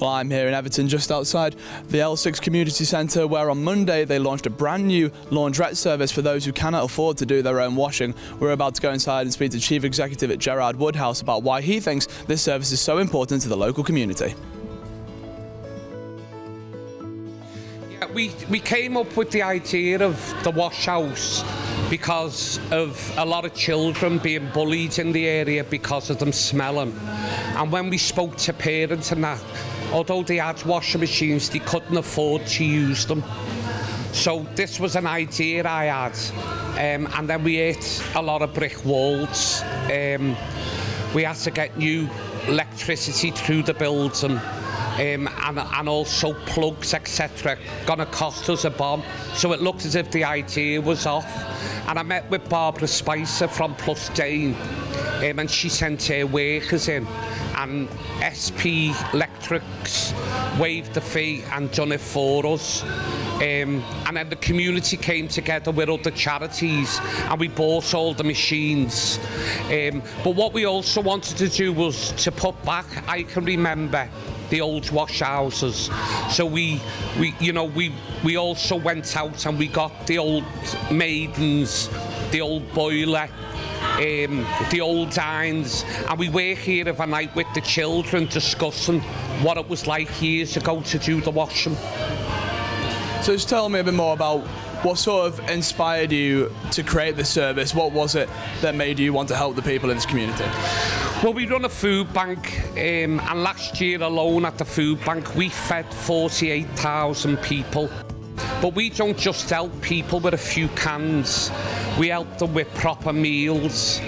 Well, I'm here in Everton, just outside the L6 Community Centre, where on Monday they launched a brand new laundrette service for those who cannot afford to do their own washing. We're about to go inside and speak to Chief Executive at Gerard Woodhouse about why he thinks this service is so important to the local community. Yeah, we, we came up with the idea of the wash house because of a lot of children being bullied in the area because of them smelling. And when we spoke to parents and that, although they had washing machines, they couldn't afford to use them. So this was an idea I had. Um, and then we hit a lot of brick walls. Um, we had to get new electricity through the building um, and, and also plugs, etc. Gonna cost us a bomb. So it looked as if the idea was off. And I met with Barbara Spicer from Plus Dane um, and she sent her workers in and SP Electrics waived the fee and done it for us. Um, and then the community came together with other charities and we bought all the machines. Um, but what we also wanted to do was to put back, I can remember the old wash houses. So we, we, you know, we, we also went out and we got the old maidens, the old boiler, um, the old times, and we were here of a night with the children discussing what it was like years ago to do the washing. So just tell me a bit more about what sort of inspired you to create this service? What was it that made you want to help the people in this community? Well, we run a food bank, um, and last year alone at the food bank, we fed 48,000 people. But we don't just help people with a few cans, we help them with proper meals.